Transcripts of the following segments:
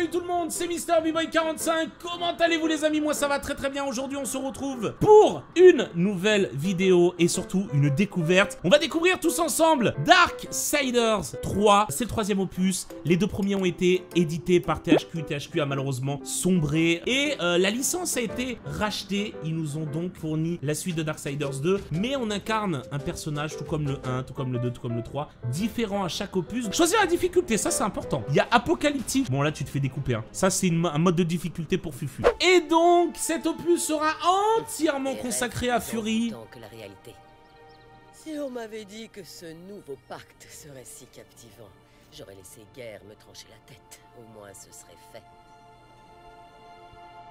salut tout le monde, c'est Mister boy 45 Comment allez-vous les amis? Moi ça va très très bien. Aujourd'hui on se retrouve pour une nouvelle vidéo et surtout une découverte. On va découvrir tous ensemble Darksiders 3. C'est le troisième opus. Les deux premiers ont été édités par THQ. THQ a malheureusement sombré et euh, la licence a été rachetée. Ils nous ont donc fourni la suite de Darksiders 2. Mais on incarne un personnage tout comme le 1, tout comme le 2, tout comme le 3, différent à chaque opus. Choisir la difficulté, ça c'est important. Il y a Apocalyptique. Bon là tu te fais découper. Hein. Ça c'est un mode de difficulté pour Fufu. Et donc cet opus sera entièrement consacré à Fury. Si on m'avait dit que ce nouveau pacte serait si captivant, j'aurais laissé guerre me trancher la tête. Au moins ce serait fait.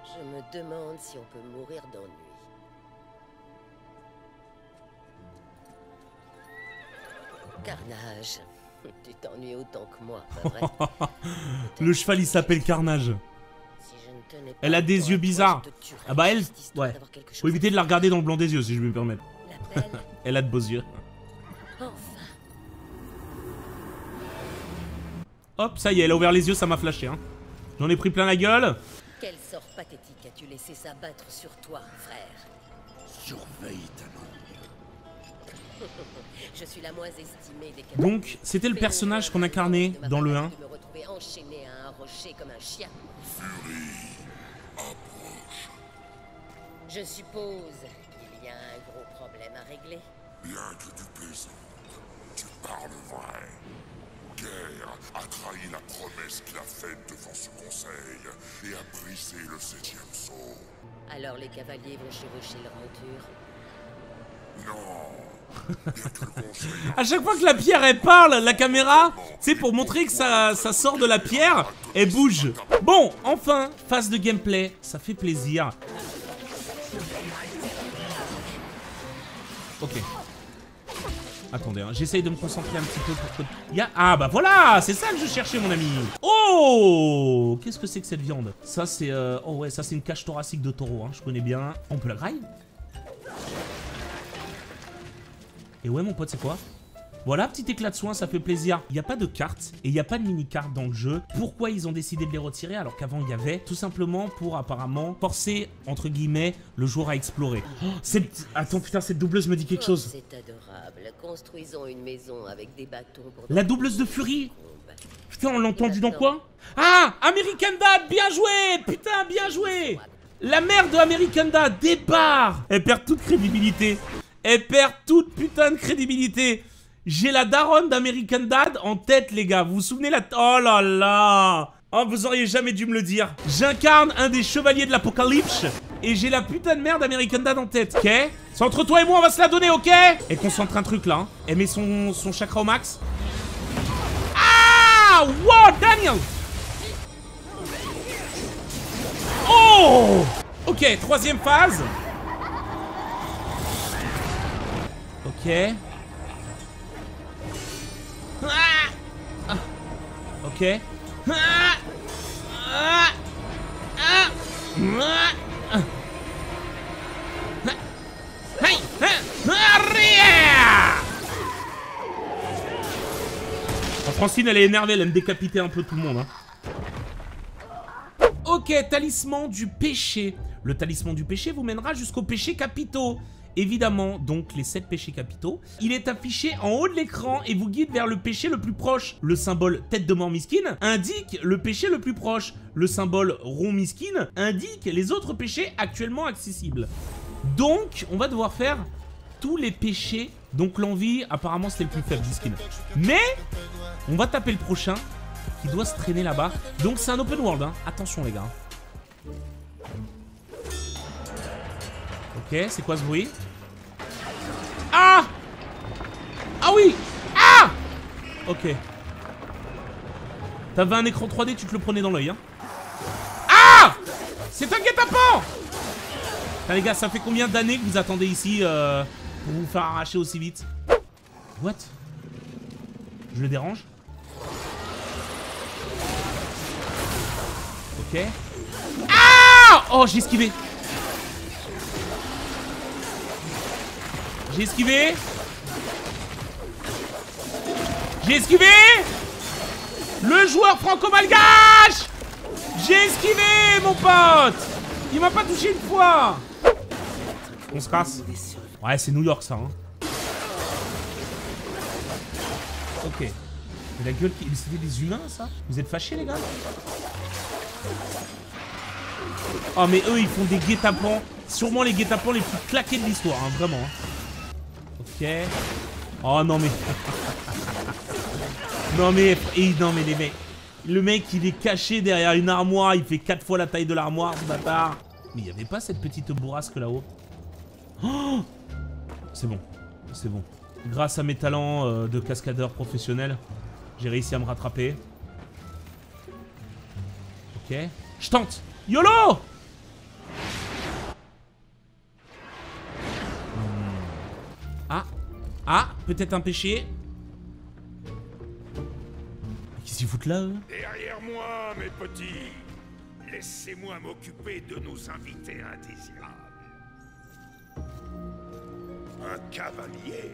Je me demande si on peut mourir d'ennui. Carnage. Tu t'ennuies autant que moi, pas vrai Le cheval il s'appelle Carnage. Si je ne tenais pas Elle a des yeux bizarres. Ah bah elle, ouais. d'avoir quelque chose Faut éviter de la regarder dans le blanc des yeux si je me permets. Elle a de beaux yeux. enfin. Hop, ça y est, elle a ouvert les yeux, ça m'a flashé. Hein. J'en ai pris plein la gueule. Quel sort pathétique as-tu laissé s'abattre sur toi, frère? Surveille ta langue. Je suis la moins estimée des Donc, c'était le personnage qu'on incarnait dans le 1. De me retrouver enchaîné à un rocher comme un chien. Je suppose qu'il y a un gros problème à régler. Bien que tu plaisantes, tu parles vrai. Guerre a trahi la promesse qu'il a faite devant ce conseil et a brisé le septième sceau. Alors les cavaliers vont chevaucher leur monture. Non. Bien que le conseil À chaque fois que la pierre elle parle, la caméra, c'est pour montrer que ça, ça sort de la pierre, elle bouge. Bon, enfin, phase de gameplay, ça fait plaisir. Ok. Attendez, hein, j'essaye de me concentrer un petit peu pour que... Y a... Ah bah voilà, c'est ça que je cherchais mon ami. Oh Qu'est-ce que c'est que cette viande? Ça c'est... euh, Oh ouais, ça c'est une cage thoracique de taureau, hein, je connais bien. On peut la grailler? Et ouais mon pote c'est quoi? Voilà, petit éclat de soin, ça fait plaisir. Il n'y a pas de carte et il n'y a pas de mini-carte dans le jeu. Pourquoi ils ont décidé de les retirer alors qu'avant il y avait? Tout simplement pour apparemment forcer, entre guillemets, le joueur à explorer. Oh, cette... Attends, putain, cette doubleuse me dit quelque Oh, chose. C'est adorable. Construisons une maison avec des bâtons. La doubleuse de Fury? Putain, on l'a entendu dans quoi? Ah American Dad, bien joué Putain, bien joué La mère de American Dad débarre Elle perd toute crédibilité. Elle perd toute putain de crédibilité. J'ai la daronne d'American Dad en tête, les gars. Vous vous souvenez la... Oh là là Oh, vous auriez jamais dû me le dire. J'incarne un des chevaliers de l'apocalypse et j'ai la putain de merde d'American Dad en tête, ok? C'est entre toi et moi, on va se la donner, ok? Elle concentre un truc, là. Hein. Elle met son, son chakra au max. Ah Wow, Daniel Oh Ok, troisième phase. Arrière Oh, Francine, elle est énervée, elle aime décapiter un peu tout le monde. Hein. Ok, talisman du péché. Le talisman du péché vous mènera jusqu'aux péchés capitaux. Évidemment, donc les 7 péchés capitaux. Il est affiché en haut de l'écran et vous guide vers le péché le plus proche. Le symbole tête de mort misquine indique le péché le plus proche. Le symbole rond misquine indique les autres péchés actuellement accessibles. Donc, on va devoir faire tous les péchés. Donc l'envie, apparemment, c'était le plus faible, misquine. Mais, on va taper le prochain qui doit se traîner là-bas. Donc c'est un open world, hein. Attention les gars. Ok, c'est quoi ce bruit? Ah! Ah oui! Ah! Ok. T'avais un écran 3D, tu te le prenais dans l'œil, hein. Ah! C'est un guet-apens! Les gars, ça fait combien d'années que vous attendez ici euh, pour vous faire arracher aussi vite? What? Je le dérange? Ok. Ah! Oh, j'ai esquivé. J'ai esquivé. J'ai esquivé. Le joueur franco-malgache J'ai esquivé, mon pote Il m'a pas touché une fois On se casse. Ouais, c'est New York, ça, hein. Ok. Mais la gueule qui... C'était des humains, ça? Vous êtes fâchés, les gars? Oh, mais eux, ils font des guet-apens. Sûrement les guet-apens les plus claqués de l'histoire, hein, vraiment. hein. Ok. Oh, non, mais... non, mais... et- non, mais les mecs... Le mec, il est caché derrière une armoire. Il fait 4 fois la taille de l'armoire, ce bâtard. Mais il n'y avait pas cette petite bourrasque là-haut? Oh C'est bon. C'est bon. Grâce à mes talents euh, de cascadeur professionnel, j'ai réussi à me rattraper. Ok. Je tente YOLO Ah Peut-être un péché Qu'est-ce qu'ils foutent là, eux? Derrière moi, mes petits Laissez-moi m'occuper de nos invités indésirables. Un cavalier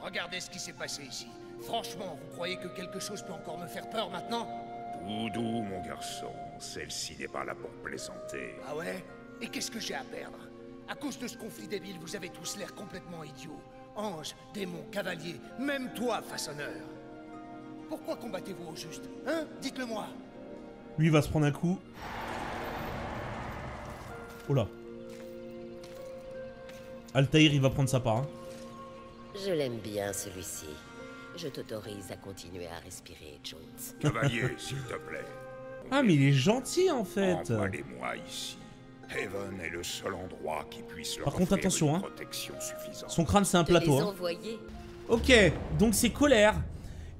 Regardez ce qui s'est passé ici. Franchement, vous croyez que quelque chose peut encore me faire peur maintenant? Doudou, mon garçon, celle-ci n'est pas là pour plaisanter. Ah ouais? Et qu'est-ce que j'ai à perdre? À cause de ce conflit débile, vous avez tous l'air complètement idiots. Ange, démon, cavalier, même toi, façonneur. Pourquoi combattez-vous au juste Hein Dites-le moi. Lui il va se prendre un coup. Oh là. Altaïr, il va prendre sa part. hein. Je l'aime bien, celui-ci. Je t'autorise à continuer à respirer, Jones. Cavalier, s'il te plaît. Ah, mais il est gentil en fait. Envoie-les-moi ici. Haven est le seul endroit qui puisse leur Par contre, attention, une hein. protection suffisante. Son crâne, c'est un Te les plateau. hein. Ok, donc c'est colère.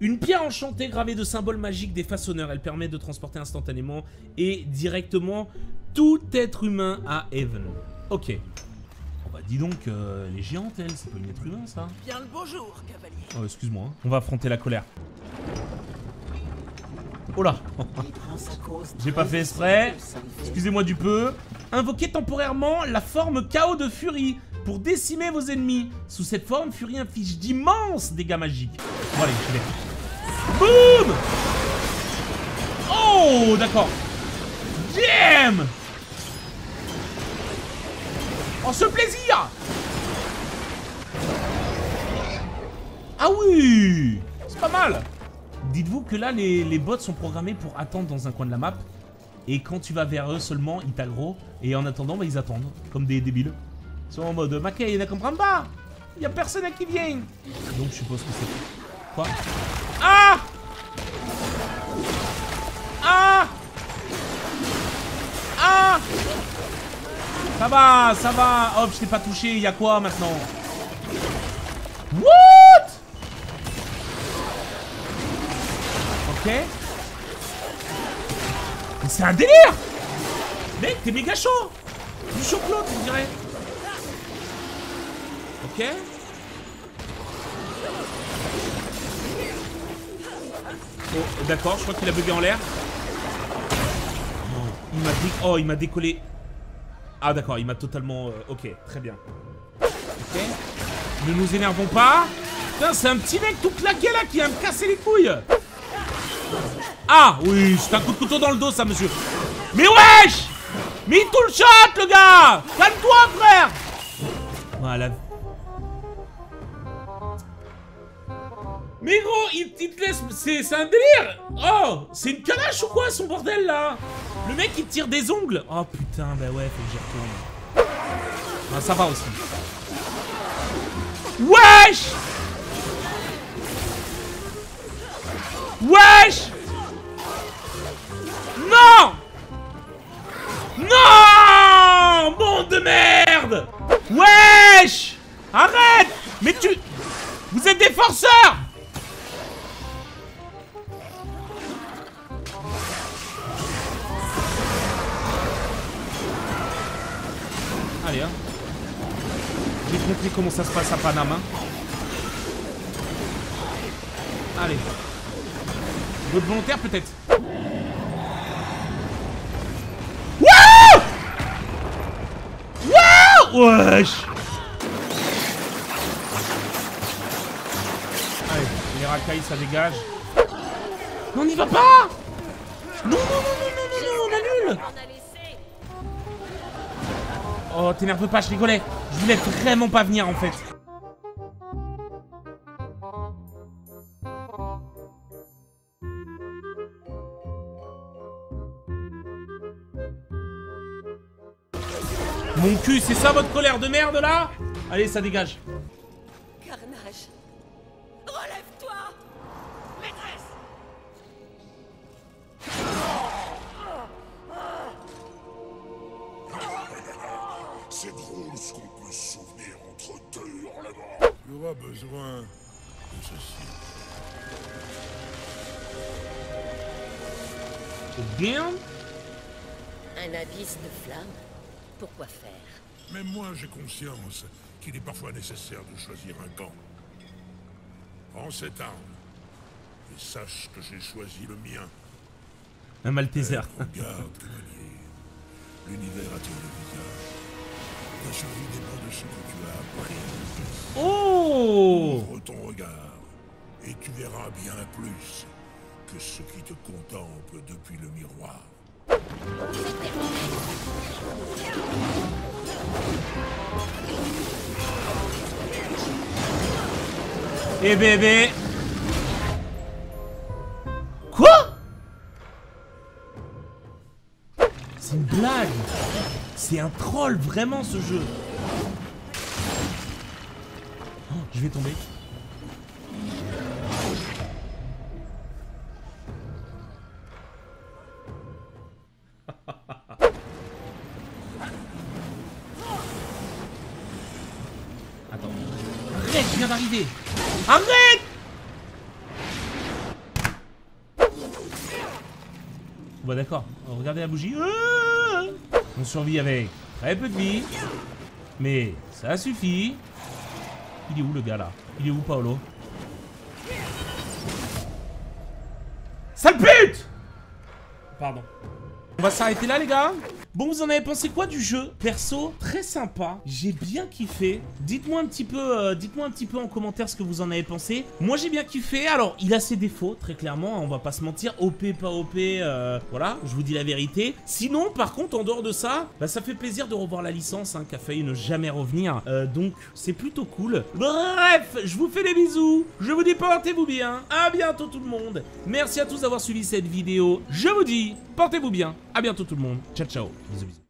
Une pierre enchantée gravée de symboles magiques des façonneurs. Elle permet de transporter instantanément et directement tout être humain à Haven. Ok. Oh bah dis donc, euh, elle est géante elle, c'est pas une être humain ça Bien le bonjour, cavalier. Oh excuse-moi, hein. on va affronter la colère. Oh là J'ai pas fait exprès. Excusez-moi du peu. Invoquez temporairement la forme chaos de Furie pour décimer vos ennemis. Sous cette forme, Furie inflige d'immenses dégâts magiques. Bon allez, je vais. Boum Oh, d'accord. Damn Oh, ce plaisir Ah oui C'est pas mal Dites-vous que là, les, les bots sont programmés pour attendre dans un coin de la map. Et quand tu vas vers eux seulement, ils t'aggro. Et en attendant, bah, ils attendent. Comme des débiles. Ils sont en mode Mackay, ne comprend pas Il y a personne qui vient Donc je suppose que c'est... Quoi? Ah Ah Ah Ça va, ça va Hop, je t'ai pas touché, il y a quoi maintenant What Mais c'est un délire Mec, t'es méga chaud Du chaud que l'autre. Ok. Oh, d'accord, je crois qu'il a bugué en l'air. Il m'a. Oh, il m'a décollé. Ah d'accord, il m'a totalement... euh, ok, très bien. Ok. Ne nous énervons pas. Putain, c'est un petit mec tout claqué là qui va me casser les couilles. Ah oui, c'est un coup de couteau dans le dos ça, monsieur. Mais wesh Mais il tout le shot, le gars Calme-toi, frère Voilà. Mais gros, il, te laisse... C'est c'est un délire Oh C'est une calache ou quoi, son bordel, là Le mec, il tire des ongles Oh, putain, bah ouais, faut que j'y retourne. Ah, ça va aussi. Wesh Wesh Allez, hein. J'ai compris comment ça se passe à Panama. Allez. Votre volontaire peut-être Wesh Allez, les racailles ça dégage. Non, on n'y va pas Non, non, non, non, non, non, non, on annule Oh, t'énerve pas, je rigolais. Je voulais vraiment pas venir en fait. Mon cul, c'est ça votre colère de merde là? Allez, ça dégage. Carnage. Tu auras besoin de ceci. Bien. Un abysse de flammes Pourquoi faire? Même moi, j'ai conscience qu'il est parfois nécessaire de choisir un camp. Prends cette arme et sache que j'ai choisi le mien. Un Malteser. Regarde, cavalier. L'univers a tiré le visage. Ta survie dépend de ce que tu as appris. Oh Ouvre ton regard et tu verras bien plus que ce qui te contemple depuis le miroir. Eh bébé C'est un troll vraiment ce jeu Oh, Je vais tomber. Attends. Arrête, viens d'arriver Arrête Bah d'accord, regardez la bougie. Ah On survit avec très peu de vie. Mais ça suffit. Il est où le gars là? Il est où Paolo? Sale pute Pardon. On va s'arrêter là les gars Bon vous en avez pensé quoi du jeu Perso, très sympa, j'ai bien kiffé. Dites-moi un petit peu euh, dites-moi un petit peu en commentaire ce que vous en avez pensé. Moi j'ai bien kiffé, alors il a ses défauts très clairement, hein, on va pas se mentir, OP pas OP, euh, voilà, je vous dis la vérité. Sinon par contre en dehors de ça, bah, ça fait plaisir de revoir la licence hein, qui a failli ne jamais revenir. Euh, donc c'est plutôt cool. Bref, je vous fais des bisous, je vous dis portez-vous bien, à bientôt tout le monde. Merci à tous d'avoir suivi cette vidéo, je vous dis portez-vous bien, à bientôt tout le monde, ciao ciao. Bisous, bisous.